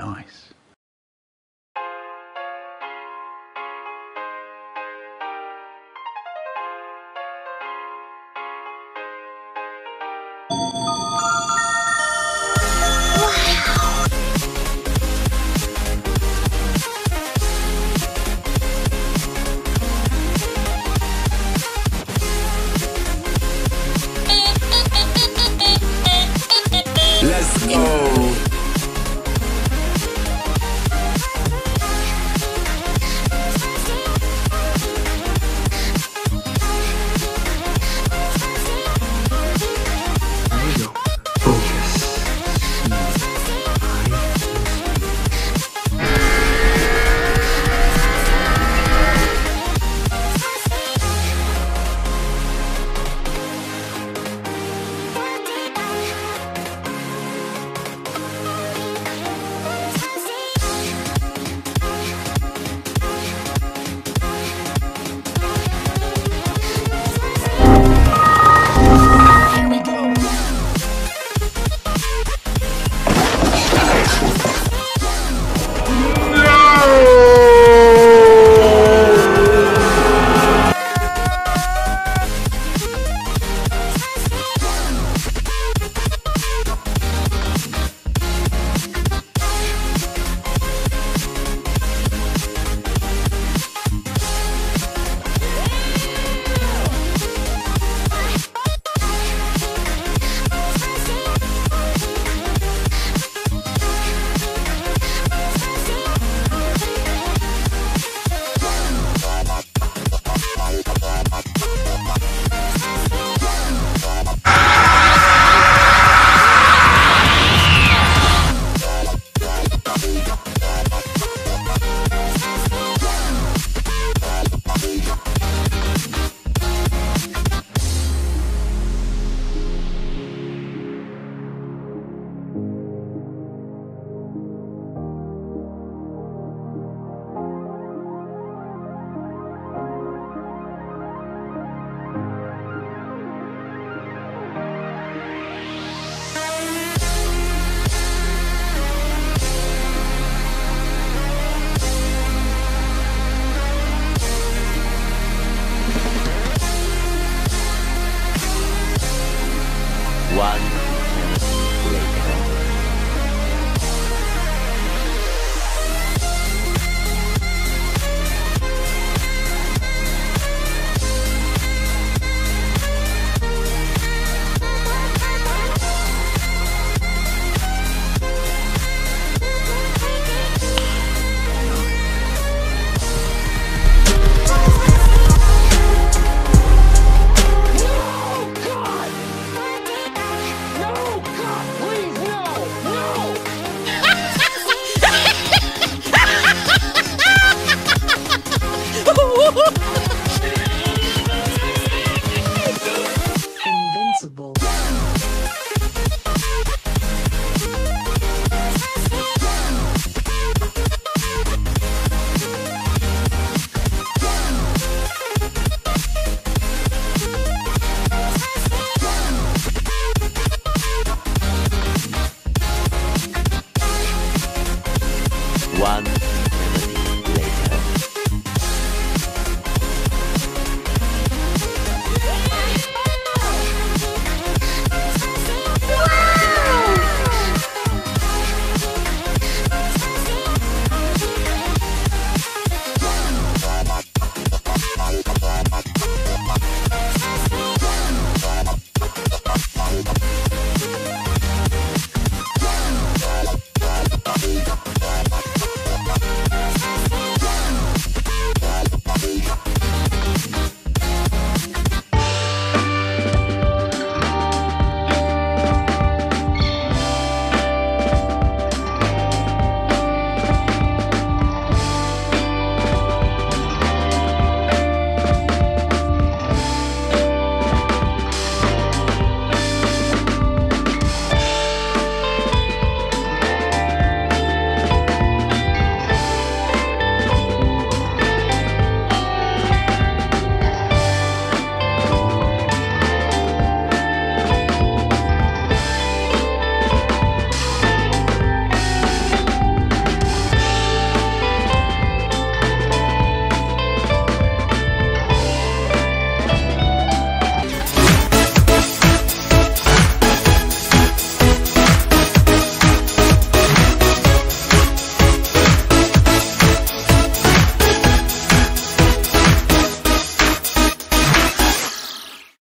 nice.